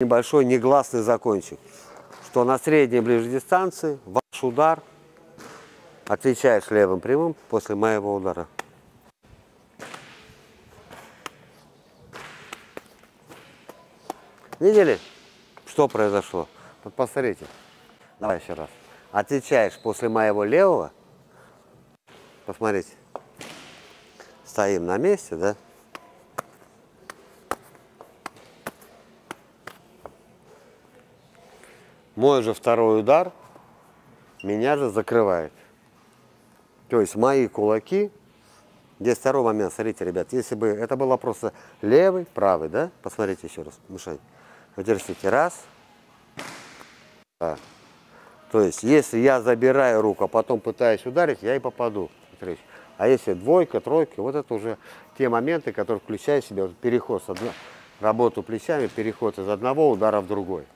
небольшой негласный закончик, что на средней ближней дистанции ваш удар отвечаешь левым прямым после моего удара. Видели, что произошло? Вот посмотрите. Давай еще раз. Отвечаешь после моего левого. Посмотрите. Стоим на месте, да? Мой же второй удар меня же закрывает. То есть мои кулаки, здесь второй момент, смотрите, ребят, если бы это было просто левый, правый, да? Посмотрите еще раз, мишень. Вы раз, два. То есть, если я забираю руку, а потом пытаюсь ударить, я и попаду. Смотрите. А если двойка, тройка, вот это уже те моменты, которые включают в себя вот переход с одной, работу плечами, переход из одного удара в другой.